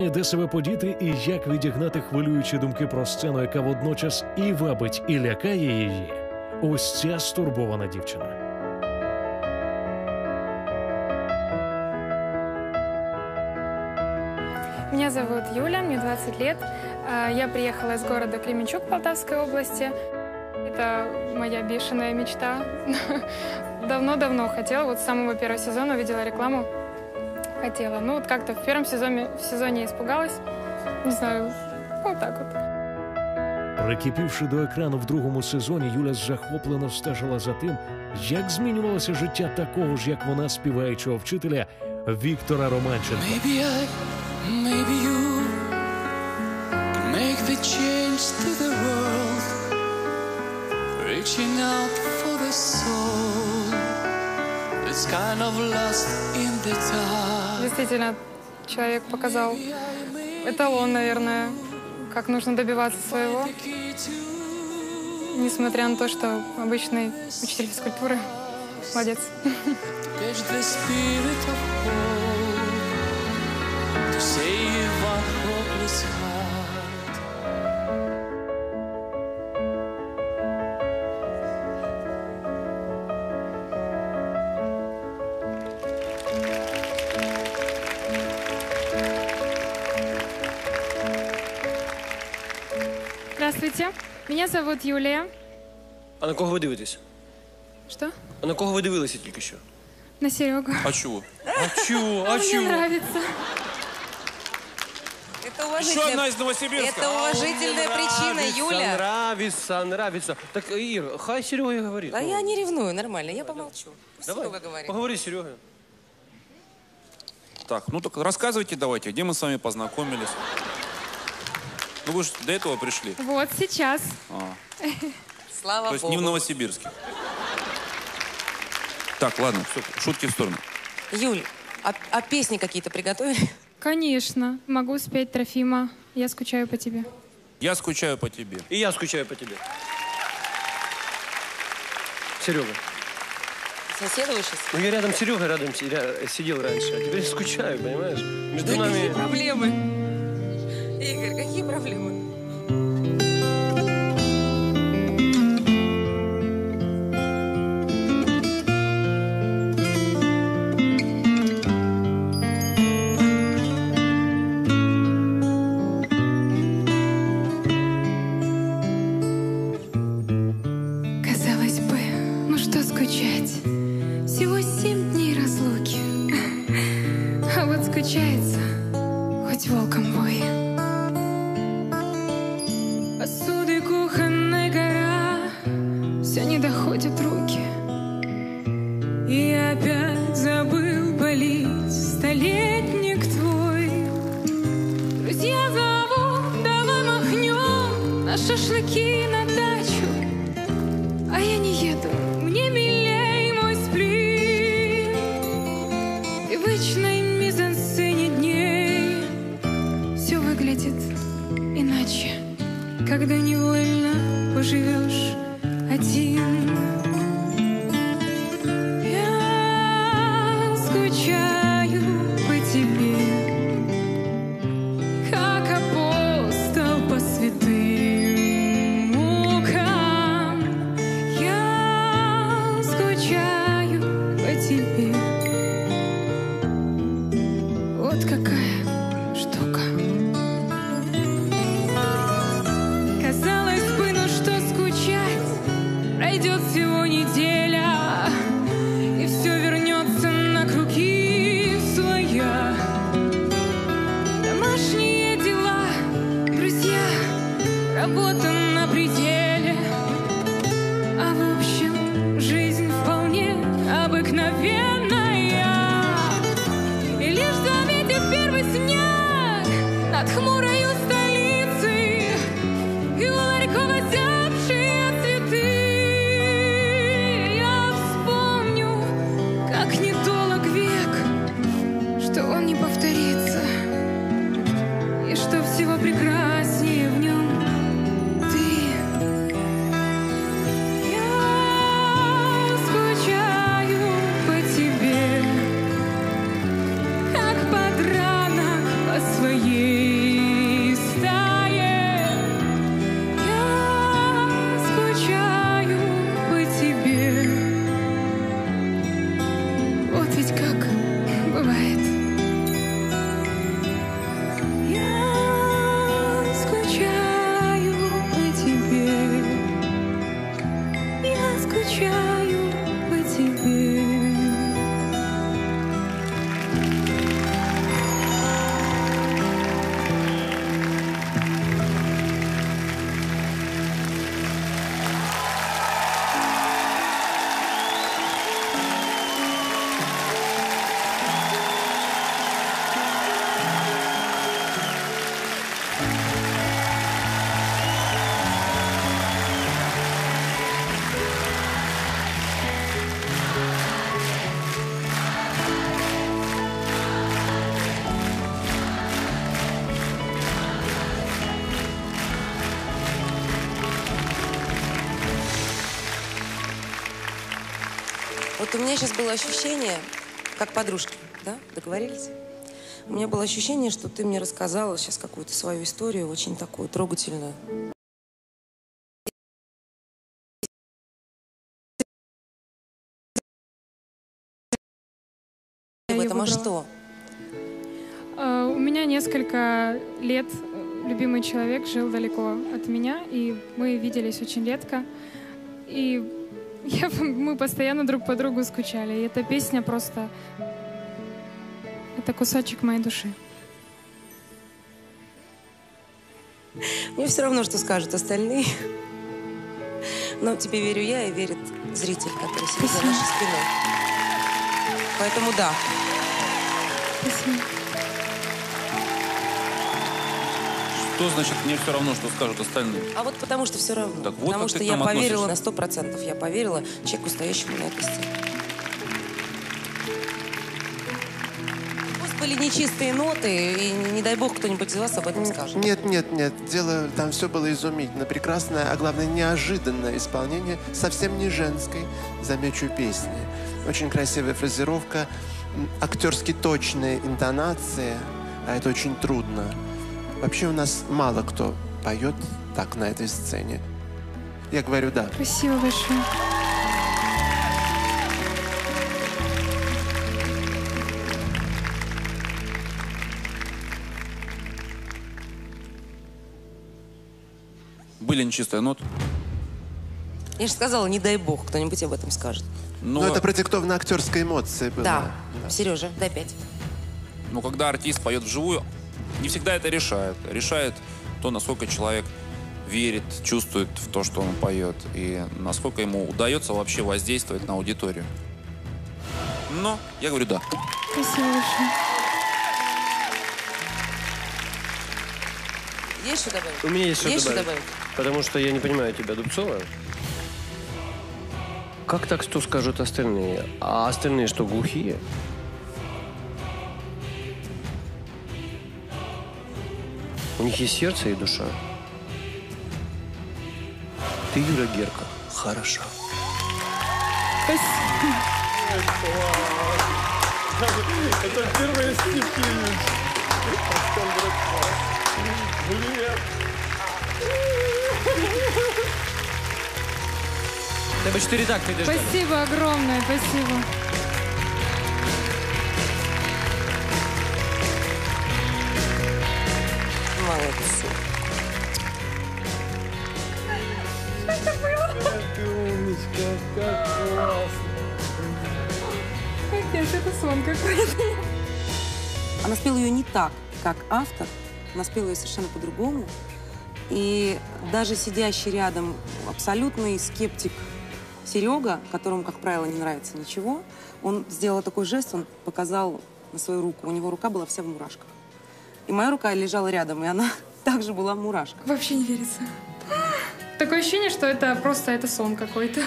Де себе подіти і як відігнати хвилюючі думки про сцену, яка водночас і вабить, і лякає її. Ось ця стурбована дівчина. Меня зовут Юля, мне 20 лет. А, Я приехала из города Кременчуг Полтавской области. Это моя бешеная мечта. Давно-давно хотела, вот с самого первого сезона увидела рекламу. Хотела. Ну вот как-то в первом сезоне, в сезоне испугалась. Не знаю, вот так вот. Прикипівши до екрану в другому сезоні, Юля захоплено стежила за тим, як змінювалося життя такого ж, як вона, співаючого вчителя Віктора Романченка. Maybe I, maybe you can make the change to the world, reaching out for the soul Действительно, человек показал эталон, наверное, как нужно добиваться своего, несмотря на то, что обычный учитель физкультуры. Молодец. To save our hopeless heart. Здравствуйте, меня зовут Юлия. А на кого ви дивитесь? Что? А на кого ви дивилися тільки що? На Серегу. А чого? А чого? А Мне чого? нравится. Это Еще уважительная, одна из Новосибирска. это уважительная причина, Юля. Нравится, нравится. Так, Ир, хай Серега и говорит. А Ну, я не ревную, нормально, я помолчу. Пусть Давай, Серега говорит. поговори с Серегой. Так, ну так рассказывайте давайте, где мы с вами познакомились. Ну вы же до этого пришли. Вот сейчас. А, Слава то есть Богу. не в Новосибирске. Так, ладно, все, шутки в сторону. Юль, а, а песни какие-то приготовили? Конечно. Могу спеть Трофима. Я скучаю по тебе. Я скучаю по тебе. И я скучаю по тебе. Серега. Сейчас? Ну я рядом с Серегой рядом си- ря- сидел раньше, а теперь скучаю, понимаешь? Между Какие нами... проблемы? Игорь, какие проблемы? Все не доходят руки. работа жить как? Вот у меня сейчас было ощущение, как подружки, да, договорились? У меня было ощущение, что ты мне рассказала сейчас какую-то свою историю, очень такую трогательную. Я в этом, а что? Э, У меня несколько лет любимый человек жил далеко от меня, и мы виделись очень редко. И я, мы постоянно друг по другу скучали. И эта песня просто... Это кусочек моей души. Мне все равно, что скажут остальные. Но тебе верю я и верит зритель, который сидит за нашей спиной. Поэтому да. Спасибо. Что значит мне все равно, что скажут остальные? А вот потому что все равно. Так вот потому что я поверила на сто процентов. Я поверила человеку, стоящему на этой сцене. Пусть были нечистые ноты, и не, дай бог кто-нибудь из вас об этом скажет. Нет, нет, нет. Дело там все было изумительно. Прекрасное, а главное, неожиданное исполнение совсем не женской, замечу, песни. Очень красивая фразировка, актерски точная интонация, а это очень трудно. Вообще у нас мало кто поет так на этой сцене. Я говорю да. Спасибо большое. Были нечистые ноты. Я же сказала, не дай бог, кто-нибудь об этом скажет. Но, Но это продиктовано актерской эмоцией было. Да. Сережа, дай пять. но когда артист поет вживую, не всегда это решает. Решает то, насколько человек верит, чувствует в то, что он поет, и насколько ему удается вообще воздействовать на аудиторию. Но я говорю да. Спасибо большое. Есть что добавить? У меня есть что Есть что добавить. добавить? Потому что я не понимаю тебя, Дубцова. Как так, что скажут остальные? А остальные что, глухие? У них есть сердце и душа. Ты Юля Герка. Хорошо. Спасибо. Тебе чотири такти йдеш. Спасибо огромное, спасибо. Молодцы. Капец, это сон какой-то. Она спела ее не так, как автор. Она спела ее совершенно по-другому. И даже сидящий рядом абсолютный скептик Серега, которому, как правило, не нравится ничего, он сделал такой жест, он показал на свою руку. У него рука была вся в мурашках. И моя рука лежала рядом, и она также была в мурашках. Вообще не верится. Такое ощущение, что это просто это сон какой-то.